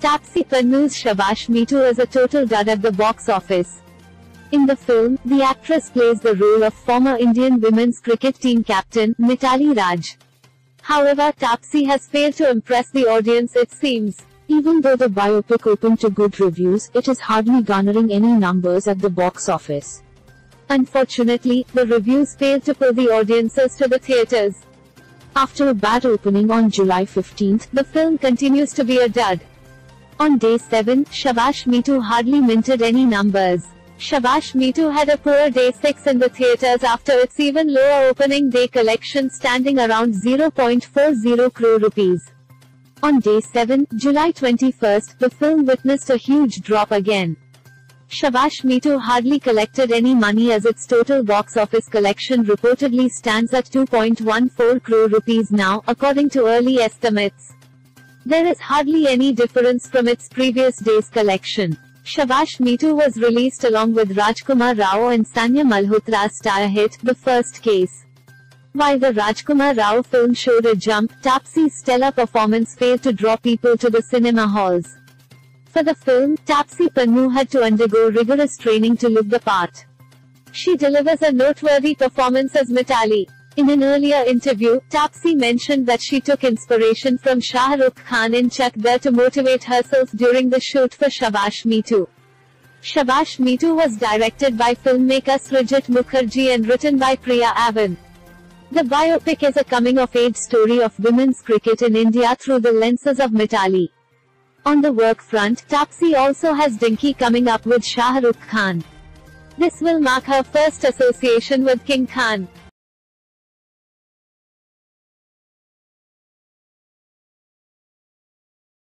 Taapsee Pannu's Shabaash Mithu is a total dud at the box office. In the film, the actress plays the role of former Indian women's cricket team captain, Mithali Raj. However, Taapsee has failed to impress the audience it seems. Even though the biopic opened to good reviews, it is hardly garnering any numbers at the box office. Unfortunately, the reviews failed to pull the audiences to the theaters. After a bad opening on July 15, the film continues to be a dud. On day 7, Shabaash Mithu hardly minted any numbers. Shabaash Mithu had a poor day 6 in the theaters after its even lower opening day collection standing around 0.40 crore rupees. On day 7, July 21st, the film witnessed a huge drop again. Shabaash Mithu hardly collected any money as its total box office collection reportedly stands at 2.14 crore rupees now, according to early estimates. There is hardly any difference from its previous day's collection. Shabaash Mithu was released along with Rajkummar Rao and Sanya Malhotra's star hit, The First Case. While the Rajkummar Rao film showed a jump, Taapsee's stellar performance failed to draw people to the cinema halls. For the film, Taapsee Pannu had to undergo rigorous training to look the part. She delivers a noteworthy performance as Mithali. In an earlier interview, Taapsee mentioned that she took inspiration from Shah Rukh Khan in Chak De to motivate herself during the shoot for Shabaash Mithu. Shabash Me Too was directed by filmmaker Srijit Mukherjee and written by Priya Aven. The biopic is a coming-of-age story of women's cricket in India through the lenses of Mithali. On the work front, Taapsee also has Dunki coming up with Shah Rukh Khan. This will mark her first association with King Khan.